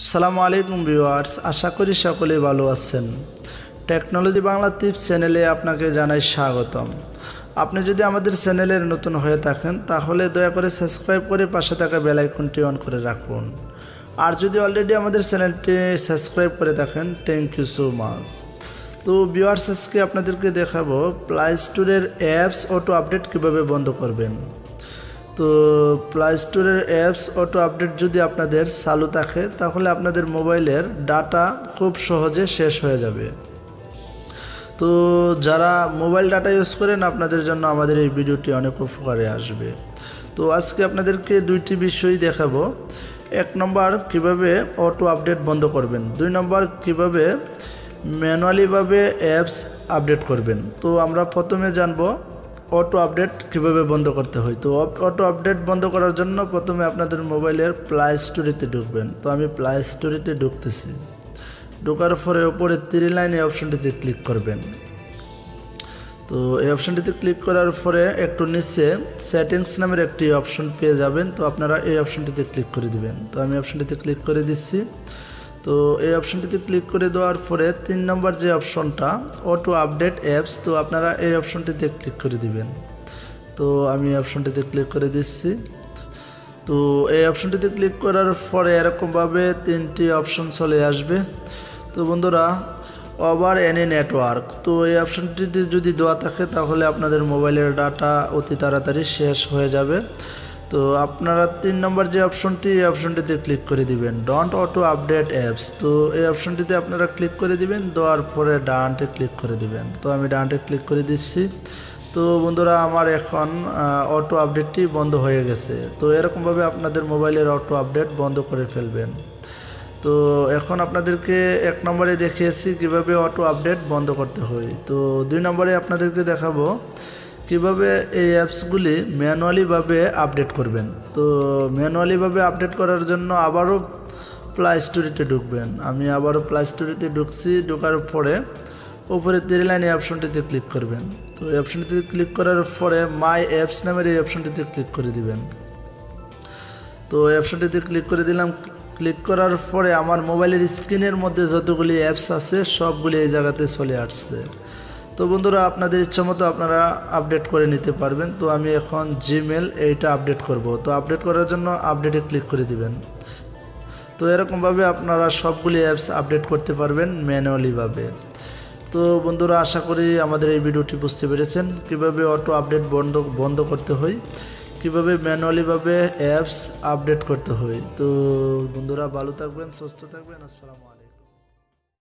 আসসালামু আলাইকুম ভিউয়ার্স, আশা করি সকলেই ভালো আছেন। টেকনোলজি বাংলা টিপস চ্যানেলে আপনাকে জানাই স্বাগতম। আপনি যদি আমাদের চ্যানেলের নতুন হয়ে থাকেন, তাহলে দয়া করে সাবস্ক্রাইব করে পাশে থাকা বেল আইকনটি অন করে রাখুন। আর যদি অলরেডি আমাদের চ্যানেলটি সাবস্ক্রাইব করে থাকেন থ্যাংক ইউ সো মাচ তো ভিউয়ার্স, আজকে আপনাদেরকে দেখাবো প্লে স্টোরের অ্যাপস অটো আপডেট কীভাবে বন্ধ করবেন। তো প্লে স্টোরের অ্যাপস অটো আপডেট যদি আপনাদের চালু থাকে, তাহলে আপনাদের মোবাইলের ডাটা খুব সহজে শেষ হয়ে যাবে। তো যারা মোবাইল ডাটা ইউজ করেন, আপনাদের জন্য আমাদের এই ভিডিওটি অনেক উপকারে আসবে। তো আজকে আপনাদেরকে দুইটি বিষয় দেখাবো। এক নম্বর, কীভাবে অটো আপডেট বন্ধ করবেন। দুই নম্বর, কীভাবে ম্যানুয়ালিভাবে অ্যাপস আপডেট করবেন। তো আমরা প্রথমে জানব অটো আপডেট কীভাবে বন্ধ করতে হয়? তো অটো আপডেট বন্ধ করার জন্য প্রথমে আপনাদের মোবাইলের প্লে স্টোরিতে ঢুকবেন। তো আমি প্লে স্টোরিতে ঢুকতেছি। ঢোকার পরে ওপরে তিরি লাইন এই অপশনটিতে ক্লিক করবেন। তো এই অপশনটিতে ক্লিক করার পরে একটু নিচে সেটিংস নামের একটি অপশন পেয়ে যাবেন। তো আপনারা এই অপশনটিতে ক্লিক করে দিবেন। তো আমি অপশনটিতে ক্লিক করে দিচ্ছি। তো এই অপশনটিতে ক্লিক করে দেওয়ার পরে তিন নম্বর যে অপশনটা অটো আপডেট অ্যাপস তো আপনারা এই অপশনটিতে ক্লিক করে দিবেন। তো আমি অপশনটিতে ক্লিক করে দিচ্ছি। তো এই অপশনটিতে ক্লিক করার পরে এরকমভাবে তিনটি অপশন চলে আসবে। তো বন্ধুরা ওভার এনি নেটওয়ার্ক তো এই অপশনটিতে যদি দেওয়া থাকে তাহলে আপনাদের মোবাইলের ডাটা অতি তাড়াতাড়ি শেষ হয়ে যাবে। তো আপনারা তিন নম্বর যে অপশনটি এই অপশনটিতে ক্লিক করে দিবেন। ডন্ট অটো আপডেট অ্যাপস তো এই অপশনটিতে আপনারা ক্লিক করে দিবেন, দেওয়ার পরে ডানটে ক্লিক করে দিবেন। তো আমি ডানটে ক্লিক করে দিচ্ছি। তো বন্ধুরা, আমার এখন অটো আপডেটটি বন্ধ হয়ে গেছে। তো এরকমভাবে আপনাদের মোবাইলের অটো আপডেট বন্ধ করে ফেলবেন। তো এখন আপনাদেরকে এক নম্বরে দেখিয়েছি কীভাবে অটো আপডেট বন্ধ করতে হয়। তো দুই নম্বরে আপনাদেরকে দেখাবো। কীভাবে এই অ্যাপসগুলি ম্যানুয়ালিভাবে আপডেট করবেন? তো ম্যানুয়ালিভাবে আপডেট করার জন্য আবারও প্লে স্টোরিতে ঢুকবেন। আমি আবারও প্লে স্টোরিতে ঢুকছি। ঢোকার পরে উপরে তিরি লাইন এই অপশনটিতে ক্লিক করবেন। তো এই অপশনটিতে ক্লিক করার পরে মাই অ্যাপস নামের এই অপশনটিতে ক্লিক করে দিবেন। তো অপশনটিতে ক্লিক করে দিলাম। ক্লিক করার পরে আমার মোবাইলের স্ক্রিনের মধ্যে যতগুলি অ্যাপস আছে, সবগুলি এই জায়গাতে চলে আসছে। তো বন্ধুরা, আপনাদের ইচ্ছা মতো আপনারা আপডেট করে নিতে পারবেন। তো আমি এখন জিমেল এইটা আপডেট করব। তো আপডেট করার জন্য আপডেটে ক্লিক করে দিবেন। তো এরকমভাবে আপনারা সবগুলি অ্যাপস আপডেট করতে পারবেন ম্যানুয়ালিভাবে তো বন্ধুরা, আশা করি আমাদের এই ভিডিওটি বুঝতে পেরেছেন। কীভাবে অটো আপডেট বন্ধ বন্ধ করতে হয়, কীভাবে ম্যানুয়ালিভাবে অ্যাপস আপডেট করতে হয়। তো বন্ধুরা, ভালো থাকবেন, সুস্থ থাকবেন, আসসালামু আলাইকুম।